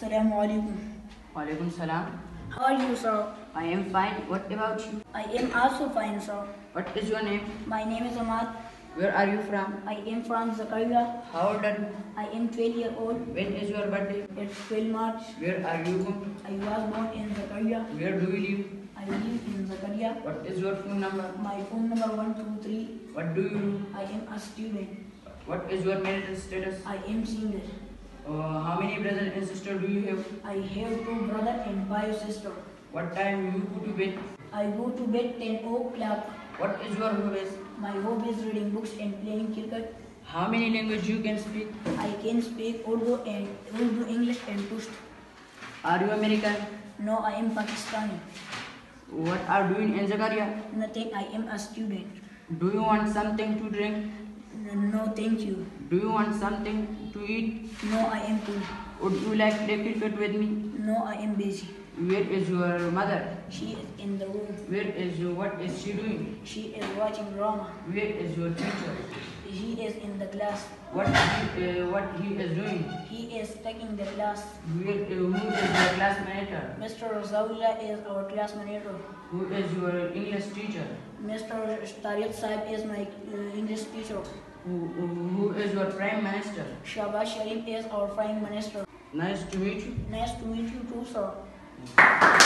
Assalamu alaikum. Walaikum salam. How are you, sir? I am fine. What about you? I am also fine, sir. What is your name? My name is Ahmad. Where are you from? I am from Zakaria. How old are you? I am 12 years old. When is your birthday? It's 12 March. Where are you from? I was born in Zakaria. Where do you live? I live in Zakaria. What is your phone number? My phone number 123. What do you do? I am a student. What is your marital status? I am single. Uh, many brothers and sisters do you have? I have two brothers and five sisters. What time you go to bed? I go to bed 10 o'clock. What is your hobbies? My hobby is reading books and playing cricket. How many languages you can speak? I can speak Urdu and Urdu, English and Pashto. Are you American? No, I am Pakistani. What are you doing in Zakaria? Nothing, I am a student. Do you want something to drink? No, thank you. Do you want something to eat? No, I am cool. Would you like to play cricket with me? No, I am busy. Where is your mother? She is in the room. Where is your, what is she doing? She is watching drama. Where is your teacher? He is in the class. What he, uh, what he is doing? He is taking the class. Where, uh, who is your class classmate? Mr. Razaullah is our class manager. Who is your English teacher? Mr. Tariq Saib is my uh, English teacher. Who, who is your prime minister? Shehbaz Sharif is our prime minister. Nice to meet you. Nice to meet you too, sir. Mm.